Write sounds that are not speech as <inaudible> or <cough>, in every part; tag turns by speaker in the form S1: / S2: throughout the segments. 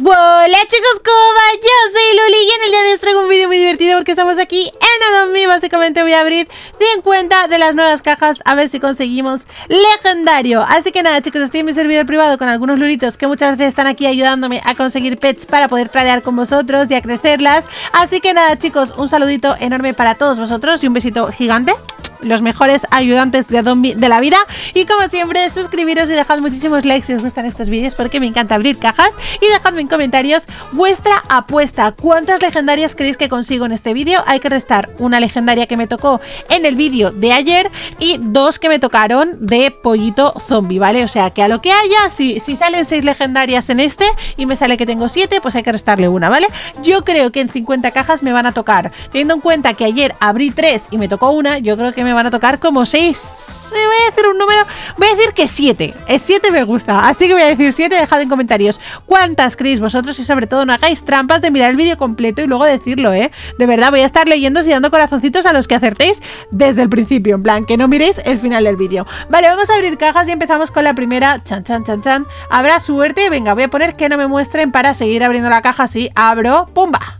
S1: Hola chicos, ¿cómo va? Yo soy Luli y en el día de hoy traigo un vídeo muy divertido porque estamos aquí en Adobe Básicamente voy a abrir 50 de las nuevas cajas a ver si conseguimos legendario. Así que nada chicos, estoy en mi servidor privado con algunos lulitos que muchas veces están aquí ayudándome a conseguir pets para poder tradear con vosotros y a crecerlas. Así que nada chicos, un saludito enorme para todos vosotros y un besito gigante los mejores ayudantes de Adobe de la vida. Y como siempre, suscribiros y dejad muchísimos likes si os gustan estos vídeos porque me encanta abrir cajas. Y dejadme en comentarios vuestra apuesta. ¿Cuántas legendarias creéis que consigo en este vídeo? Hay que restar una legendaria que me tocó en el vídeo de ayer y dos que me tocaron de pollito zombie, ¿vale? O sea, que a lo que haya, si, si salen seis legendarias en este y me sale que tengo siete, pues hay que restarle una, ¿vale? Yo creo que en 50 cajas me van a tocar. Teniendo en cuenta que ayer abrí tres y me tocó una, yo creo que me van a tocar como 6. Voy a decir un número. Voy a decir que 7. Es 7 me gusta. Así que voy a decir 7. Dejad en comentarios cuántas creéis vosotros y sobre todo no hagáis trampas de mirar el vídeo completo y luego decirlo, ¿eh? De verdad, voy a estar leyendo y dando corazoncitos a los que acertéis desde el principio. En plan, que no miréis el final del vídeo. Vale, vamos a abrir cajas y empezamos con la primera. Chan, chan, chan, chan. Habrá suerte. Venga, voy a poner que no me muestren para seguir abriendo la caja así. Abro. ¡Pumba!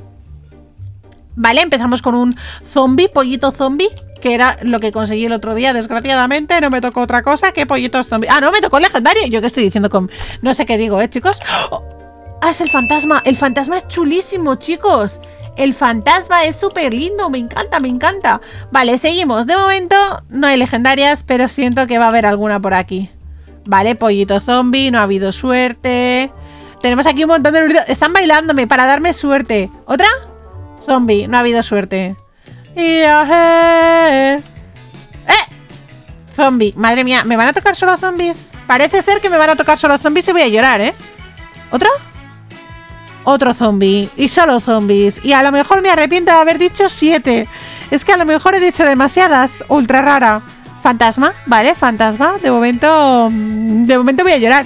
S1: Vale, empezamos con un zombie, pollito zombie que era lo que conseguí el otro día, desgraciadamente, no me tocó otra cosa que pollitos zombies. Ah, no, me tocó legendario. Yo que estoy diciendo con... No sé qué digo, ¿eh, chicos? <gasps> Ah, es el fantasma. El fantasma es chulísimo, chicos. El fantasma es súper lindo, me encanta, me encanta. Vale, seguimos. De momento no hay legendarias, pero siento que va a haber alguna por aquí. Vale, pollito zombie, no ha habido suerte. Tenemos aquí un montón de... Están bailándome para darme suerte. ¿Otra? Zombie, no ha habido suerte. ¡Eh! Zombie. Madre mía, ¿me van a tocar solo zombies? Parece ser que me van a tocar solo zombies y voy a llorar, ¿eh? ¿Otro? Otro zombie. Y solo zombies. Y a lo mejor me arrepiento de haber dicho siete. Es que a lo mejor he dicho demasiadas. Ultra rara. Fantasma, ¿vale? Fantasma. De momento... De momento voy a llorar.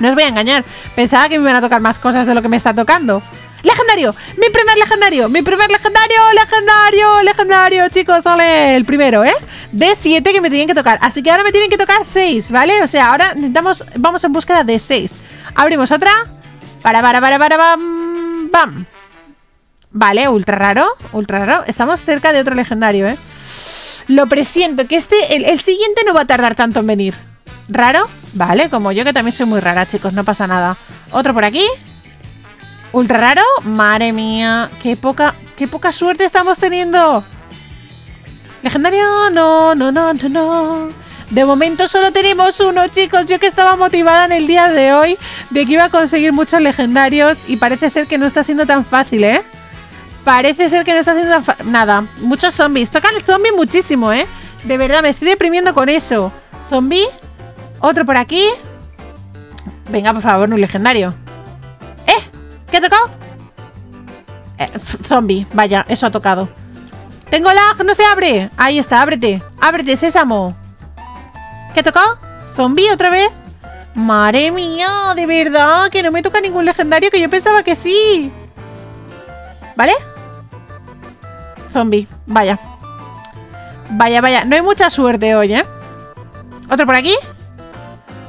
S1: No os voy a engañar. Pensaba que me iban a tocar más cosas de lo que me está tocando. ¡Legendario! ¡Mi primer legendario! ¡Mi primer legendario! ¡Legendario! ¡Legendario! Chicos, sale el primero, ¿eh? De 7 que me tienen que tocar. Así que ahora me tienen que tocar 6, ¿vale? O sea, ahora intentamos... Vamos en búsqueda de 6. Abrimos otra. Para, para, para, para, bam. Vale, ultra raro. Ultra raro. Estamos cerca de otro legendario, ¿eh? Lo presiento, que este... El siguiente no va a tardar tanto en venir. ¿Raro? Vale, como yo que también soy muy rara, chicos. No pasa nada. Otro por aquí. ¿Ultra raro? Madre mía, qué poca, qué poca suerte estamos teniendo. Legendario, no, no, no, no, no. De momento solo tenemos uno, chicos. Yo que estaba motivada en el día de hoy de que iba a conseguir muchos legendarios y parece ser que no está siendo tan fácil, ¿eh? Parece ser que no está siendo tan fácil. Nada, muchos zombies. Tocan el zombie muchísimo, ¿eh? De verdad, me estoy deprimiendo con eso. Zombie. Otro por aquí. Venga, por favor, un legendario. ¿Qué tocado? Eh, zombie, vaya, eso ha tocado Tengo lag, no se abre Ahí está, ábrete, ábrete, sésamo ¿Qué tocado? ¿Zombie otra vez? Madre mía, de verdad Que no me toca ningún legendario Que yo pensaba que sí ¿Vale? Zombie, vaya Vaya, vaya, no hay mucha suerte hoy, ¿eh? ¿Otro por aquí?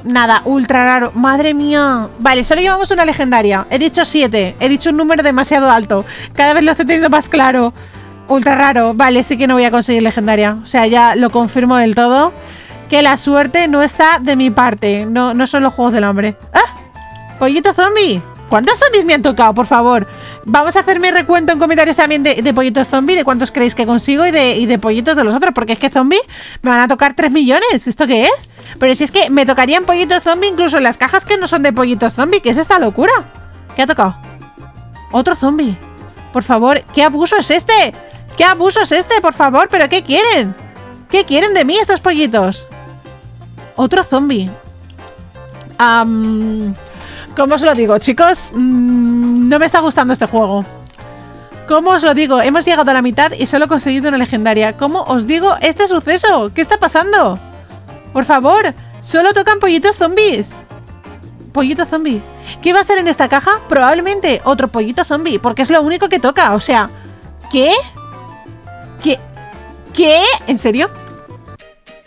S1: Nada, ultra raro. Madre mía. Vale, solo llevamos una legendaria. He dicho siete. He dicho un número demasiado alto. Cada vez lo estoy teniendo más claro. Ultra raro. Vale, sí que no voy a conseguir legendaria. O sea, ya lo confirmo del todo. Que la suerte no está de mi parte. No, no son los juegos del hombre. ¡Ah! Pollito zombie. ¿Cuántos zombies me han tocado, por favor? Vamos a hacerme recuento en comentarios también de, pollitos zombie, de cuántos creéis que consigo y de, y de pollitos de los otros, porque es que zombie me van a tocar 3 millones. ¿Esto qué es? Pero si es que me tocarían pollitos zombie incluso en las cajas que no son de pollitos zombie. ¿Qué es esta locura? ¿Qué ha tocado? Otro zombie. Por favor, ¿qué abuso es este? ¿Qué abuso es este, por favor? ¿Pero qué quieren? ¿Qué quieren de mí estos pollitos? Otro zombie. ¿Cómo os lo digo, chicos? Mm, no me está gustando este juego. ¿Cómo os lo digo? Hemos llegado a la mitad y solo he conseguido una legendaria. ¿Cómo os digo este suceso? ¿Qué está pasando? Por favor, solo tocan pollitos zombies. Pollito zombie. ¿Qué va a ser en esta caja? Probablemente otro pollito zombie, porque es lo único que toca. O sea, ¿qué? ¿Qué? ¿Qué? ¿En serio?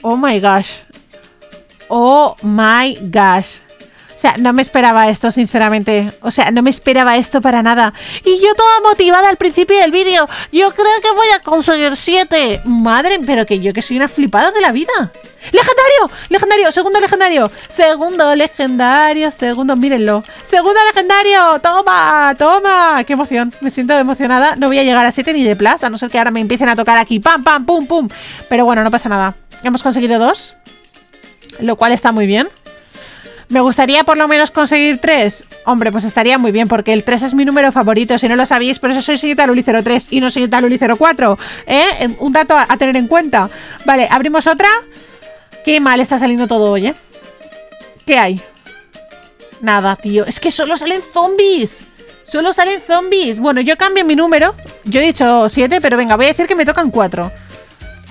S1: Oh my gosh. Oh my gosh sea, no me esperaba esto, sinceramente. O sea, no me esperaba esto para nada. Y yo toda motivada al principio del vídeo. Yo creo que voy a conseguir 7. Madre, pero que yo que soy una flipada de la vida. ¡Legendario! ¡Legendario! ¡Segundo legendario! ¡Segundo legendario! ¡Segundo! Mírenlo. ¡Segundo legendario! ¡Toma! ¡Toma! ¡Qué emoción! Me siento emocionada. No voy a llegar a 7 ni de plaza, a no ser que ahora me empiecen a tocar aquí. ¡Pam, pam, pum, pum! Pero bueno, no pasa nada. Hemos conseguido dos. Lo cual está muy bien. Me gustaría por lo menos conseguir 3. Hombre, pues estaría muy bien, porque el 3 es mi número favorito. Si no lo sabéis, por eso soy señorita Luli 03 y no señorita Luli 04. ¿Eh? Un dato a, tener en cuenta. Vale, abrimos otra. Qué mal está saliendo todo hoy, ¿eh? ¿Qué hay? Nada, tío. Es que solo salen zombies. Solo salen zombies. Bueno, yo cambio mi número. Yo he dicho 7, pero venga, voy a decir que me tocan 4.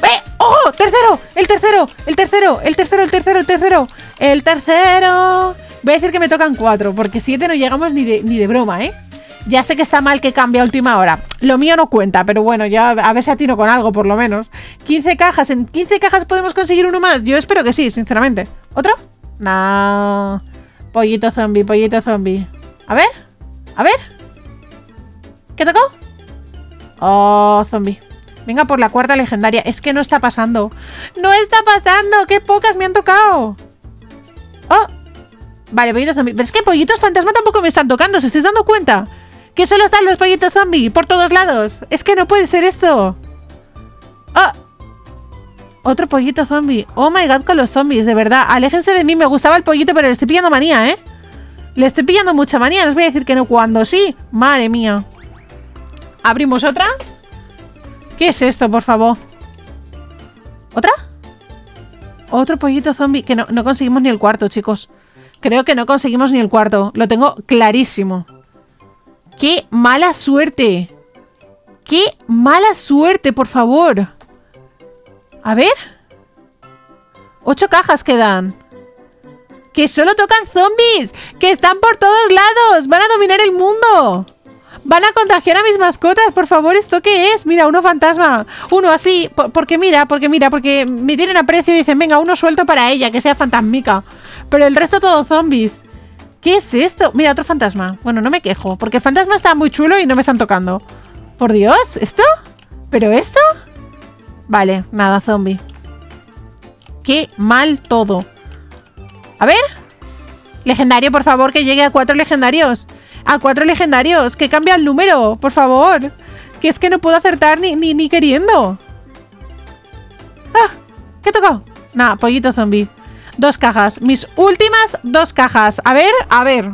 S1: ¡Eh! ¡Oh! ¡Tercero! ¡El tercero! ¡El tercero! ¡El tercero! ¡El tercero! ¡El tercero! ¡El tercero! Voy a decir que me tocan cuatro, porque siete no llegamos ni de, ni de broma, ¿eh? Ya sé que está mal que cambie a última hora. Lo mío no cuenta, pero bueno, ya a ver si atino con algo, por lo menos. 15 cajas. ¿En 15 cajas podemos conseguir uno más? Yo espero que sí, sinceramente. ¿Otro? No. Pollito zombie, pollito zombie. A ver. A ver. ¿Qué tocó? Oh, zombie. Venga por la cuarta legendaria. Es que no está pasando. ¡No está pasando! ¡Qué pocas me han tocado! ¡Oh! Vale, pollitos zombie. Pero es que pollitos fantasma tampoco me están tocando. ¿Se estáis dando cuenta? Que solo están los pollitos zombie por todos lados. Es que no puede ser esto. ¡Oh! Otro pollito zombie. Oh my god con los zombies, de verdad. Aléjense de mí. Me gustaba el pollito, pero le estoy pillando manía, ¿eh? Le estoy pillando mucha manía. No os voy a decir que no cuando sí. Madre mía. Abrimos otra. ¿Qué es esto, por favor? ¿Otra? Otro pollito zombie. Que no, no conseguimos ni el cuarto, chicos. Creo que no conseguimos ni el cuarto. Lo tengo clarísimo. ¡Qué mala suerte! ¡Qué mala suerte, por favor! A ver. Ocho cajas quedan. ¡Que solo tocan zombies! ¡Que están por todos lados! ¡Van a dominar el mundo! Van a contagiar a mis mascotas, por favor, ¿esto qué es? Mira, uno fantasma, uno así, porque mira, porque mira, porque me tienen aprecio y dicen, venga, uno suelto para ella, que sea fantasmica. Pero el resto todo zombies. ¿Qué es esto? Mira, otro fantasma. Bueno, no me quejo, porque el fantasma está muy chulo y no me están tocando. Por Dios, ¿esto? ¿Pero esto? Vale, nada, zombie. Qué mal todo. A ver. Legendario, por favor, que llegue a cuatro legendarios. A cuatro legendarios. Que cambia el número, por favor. Que es que no puedo acertar ni, ni, ni queriendo. ¡Ah! ¿Qué tocó? Nada, pollito zombie. Dos cajas. Mis últimas dos cajas. A ver, a ver.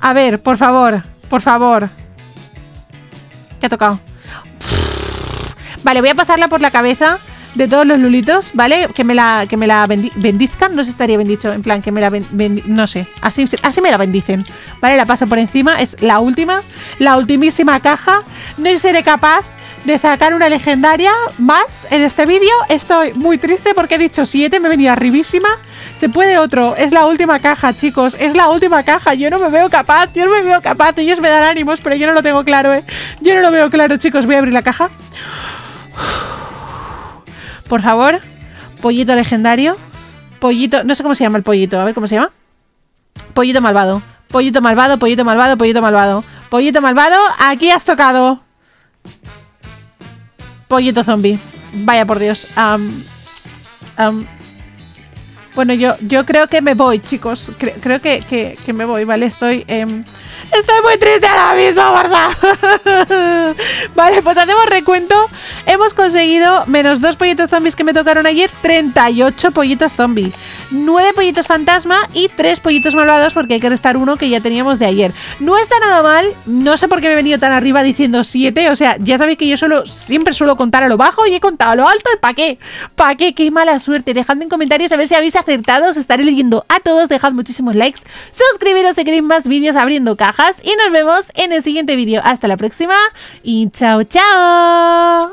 S1: A ver, por favor. Por favor. ¿Qué ha tocado? Vale, voy a pasarla por la cabeza de todos los lulitos, ¿vale? Que me la, que me la bendizcan, no sé estaría bendicho, en plan, que me la no sé, así, así me la bendicen, ¿vale? La paso por encima, es la última, la ultimísima caja, no seré capaz de sacar una legendaria más en este vídeo, estoy muy triste porque he dicho 7, me venido arribísima, se puede otro, es la última caja, chicos, es la última caja, yo no me veo capaz, yo no me veo capaz, ellos me dan ánimos, pero yo no lo tengo claro, ¿eh? Yo no lo veo claro, chicos, voy a abrir la caja. Por favor. Pollito legendario. Pollito. No sé cómo se llama el pollito. A ver cómo se llama. Pollito malvado. Pollito malvado, pollito malvado, pollito malvado. Pollito malvado. Aquí has tocado. Pollito zombie. Vaya por Dios. bueno, yo, yo creo que me voy, chicos. creo que, me voy, ¿vale? Estoy... Eh, Estoy muy triste ahora mismo, verdad. <laughs> vale, pues hacemos recuento. Hemos conseguido menos dos pollitos zombies que me tocaron ayer, 38 pollitos zombies. 9 pollitos fantasma y 3 pollitos malvados porque hay que restar uno que ya teníamos de ayer. No está nada mal, no sé por qué me he venido tan arriba diciendo 7, o sea, ya sabéis que yo solo siempre suelo contar a lo bajo y he contado a lo alto, ¿para qué? ¿Para qué? Qué mala suerte. Dejadme en comentarios a ver si habéis acertado, os estaré leyendo a todos, dejad muchísimos likes, suscribiros si queréis más vídeos abriendo cajas y nos vemos en el siguiente vídeo. Hasta la próxima y chao, chao.